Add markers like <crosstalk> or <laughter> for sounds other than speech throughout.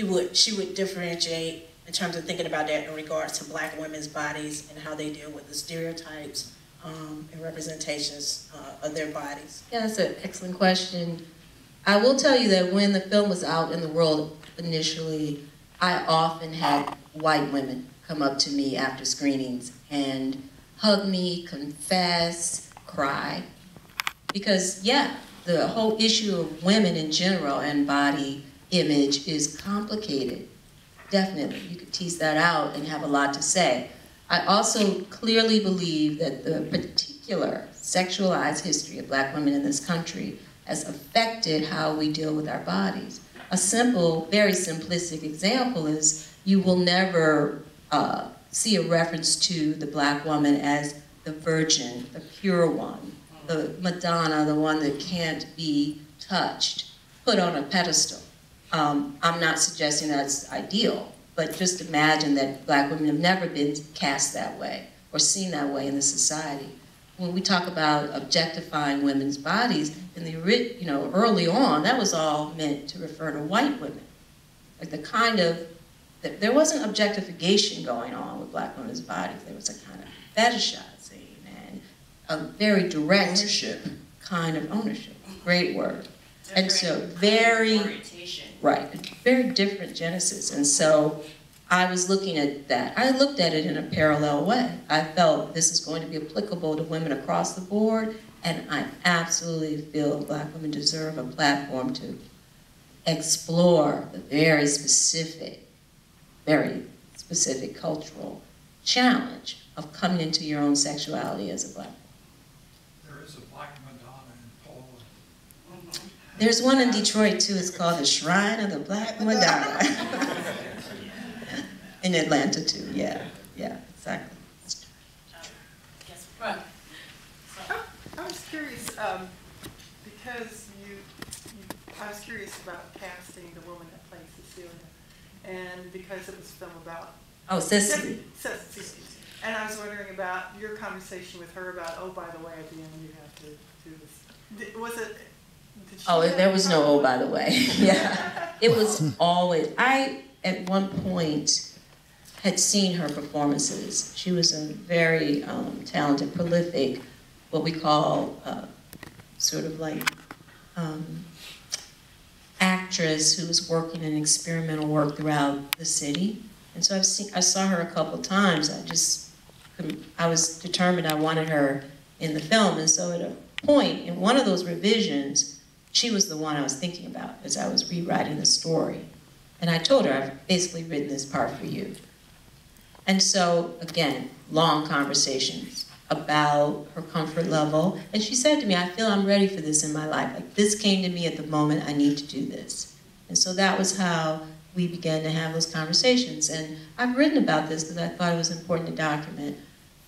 he would, she would differentiate in terms of thinking about that in regards to black women's bodies and how they deal with the stereotypes um, and representations uh, of their bodies. Yeah, that's an excellent question. I will tell you that when the film was out in the world initially, I often had white women come up to me after screenings and hug me, confess, cry. Because, yeah, the whole issue of women in general and body image is complicated. Definitely. You could tease that out and have a lot to say. I also clearly believe that the particular sexualized history of black women in this country has affected how we deal with our bodies. A simple, very simplistic example is you will never uh, see a reference to the black woman as the virgin, the pure one, the Madonna, the one that can't be touched, put on a pedestal. Um, I'm not suggesting that's ideal, but just imagine that black women have never been cast that way or seen that way in the society. When we talk about objectifying women's bodies, in the you know early on, that was all meant to refer to white women, like the kind of there wasn't objectification going on with black women's bodies. There was a kind of fetishizing and a very direct ownership. kind of ownership. Great word. and so very orientation. Right, very different genesis. And so I was looking at that. I looked at it in a parallel way. I felt this is going to be applicable to women across the board, and I absolutely feel black women deserve a platform to explore the very specific, very specific cultural challenge of coming into your own sexuality as a black There's one in Detroit too. It's called the Shrine of the Black Madonna. <laughs> in Atlanta too. Yeah, yeah, exactly. I was curious um, because you, you, I was curious about casting the woman that plays Cecilia, and because it was a film about oh Cecilia, <laughs> Cecily. And I was wondering about your conversation with her about oh by the way at the end you have to do this. Was it Oh, there was no oh, by the way. <laughs> yeah. It was always, I, at one point, had seen her performances. She was a very um, talented, prolific, what we call uh, sort of like um, actress who was working in experimental work throughout the city. And so I've seen, I saw her a couple times. I just, I was determined I wanted her in the film. And so at a point, in one of those revisions, she was the one I was thinking about as I was rewriting the story. And I told her, I've basically written this part for you. And so, again, long conversations about her comfort level. And she said to me, I feel I'm ready for this in my life. Like, this came to me at the moment, I need to do this. And so that was how we began to have those conversations. And I've written about this because I thought it was important to document.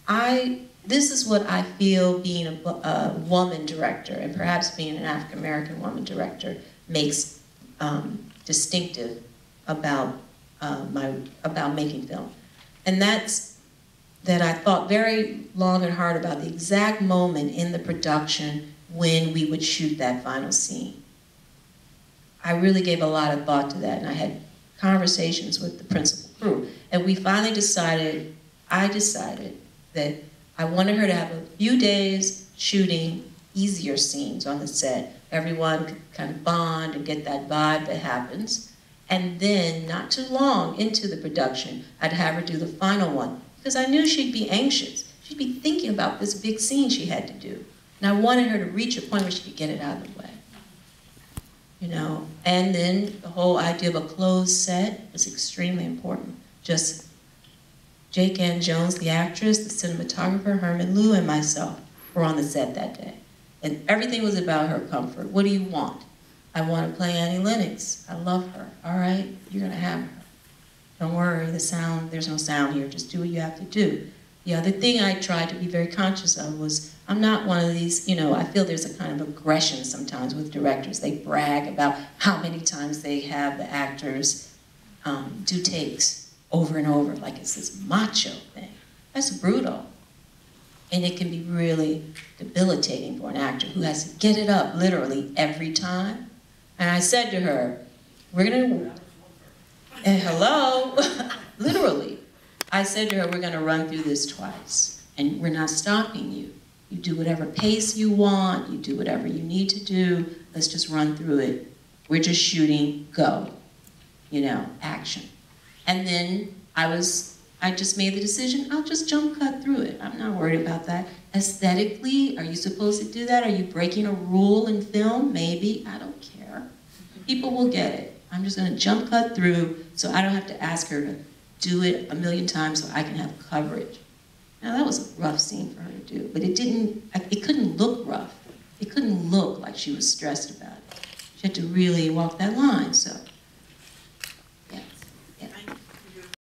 I this is what I feel being a, a woman director and perhaps being an African American woman director makes um, distinctive about uh, my about making film, and that's that I thought very long and hard about the exact moment in the production when we would shoot that final scene. I really gave a lot of thought to that, and I had conversations with the principal crew, and we finally decided. I decided that I wanted her to have a few days shooting easier scenes on the set. Everyone could kind of bond and get that vibe that happens. And then, not too long into the production, I'd have her do the final one because I knew she'd be anxious. She'd be thinking about this big scene she had to do. And I wanted her to reach a point where she could get it out of the way. You know, and then the whole idea of a closed set was extremely important. Just Jake Ann Jones, the actress, the cinematographer, Herman Liu, and myself were on the set that day. And everything was about her comfort. What do you want? I want to play Annie Lennox. I love her. All right, you're going to have her. Don't worry, the sound, there's no sound here. Just do what you have to do. The other thing I tried to be very conscious of was I'm not one of these, you know, I feel there's a kind of aggression sometimes with directors. They brag about how many times they have the actors um, do takes over and over, like it's this macho thing. That's brutal. And it can be really debilitating for an actor who has to get it up literally every time. And I said to her, we're gonna, And <laughs> eh, hello, <laughs> literally. I said to her, we're gonna run through this twice, and we're not stopping you. You do whatever pace you want, you do whatever you need to do, let's just run through it. We're just shooting, go. You know, action. And then I was, I just made the decision, I'll just jump cut through it. I'm not worried about that. Aesthetically, are you supposed to do that? Are you breaking a rule in film? Maybe, I don't care. People will get it. I'm just gonna jump cut through so I don't have to ask her to do it a million times so I can have coverage. Now that was a rough scene for her to do, but it didn't, it couldn't look rough. It couldn't look like she was stressed about it. She had to really walk that line, so